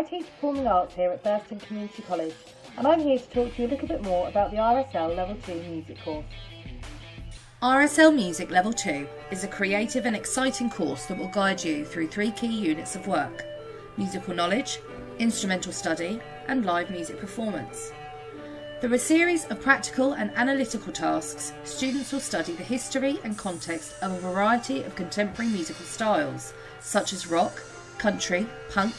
Academy teach Performing Arts here at Thurston Community College and I'm here to talk to you a little bit more about the RSL Level 2 music course. RSL Music Level 2 is a creative and exciting course that will guide you through three key units of work musical knowledge, instrumental study, and live music performance. Through a series of practical and analytical tasks, students will study the history and context of a variety of contemporary musical styles, such as rock, country, punk,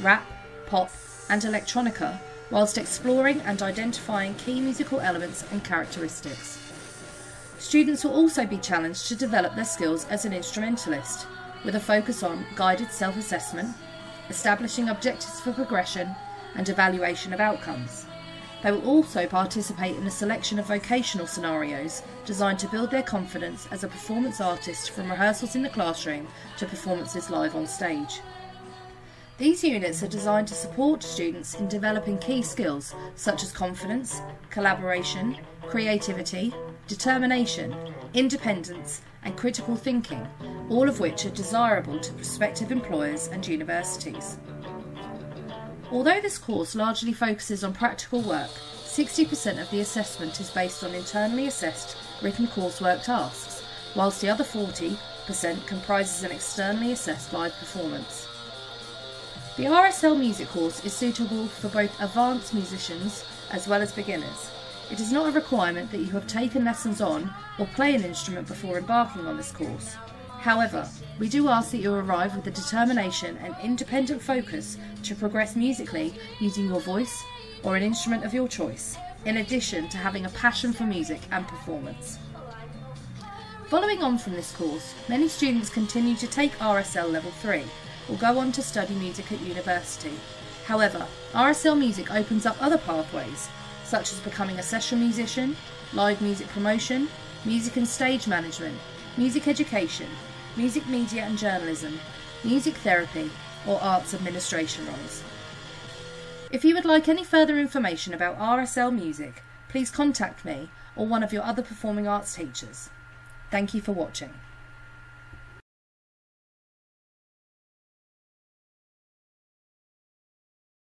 rap, pop, and electronica, whilst exploring and identifying key musical elements and characteristics. Students will also be challenged to develop their skills as an instrumentalist, with a focus on guided self assessment, establishing objectives for progression, and evaluation of outcomes. They will also participate in a selection of vocational scenarios designed to build their confidence as a performance artist from rehearsals in the classroom to performances live on stage. These units are designed to support students in developing key skills such as confidence, collaboration, creativity, determination, independence, and critical thinking, all of which are desirable to prospective employers and universities. Although this course largely focuses on practical work, 60% of the assessment is based on internally assessed written coursework tasks, whilst the other 40% comprises an externally assessed live performance. The RSL music course is suitable for both advanced musicians as well as beginners. It is not a requirement that you have taken lessons on or play an instrument before embarking on this course. However, we do ask that you arrive with a determination and independent focus to progress musically using your voice or an instrument of your choice, in addition to having a passion for music and performance. Following on from this course, many students continue to take RSL Level 3 or go on to study music at university. However, RSL Music opens up other pathways, such as becoming a session musician, live music promotion, music and stage management, music education, music media and journalism, music therapy, or arts administration roles. If you would like any further information about RSL Music, please contact me or one of your other performing arts teachers. Thank you for watching.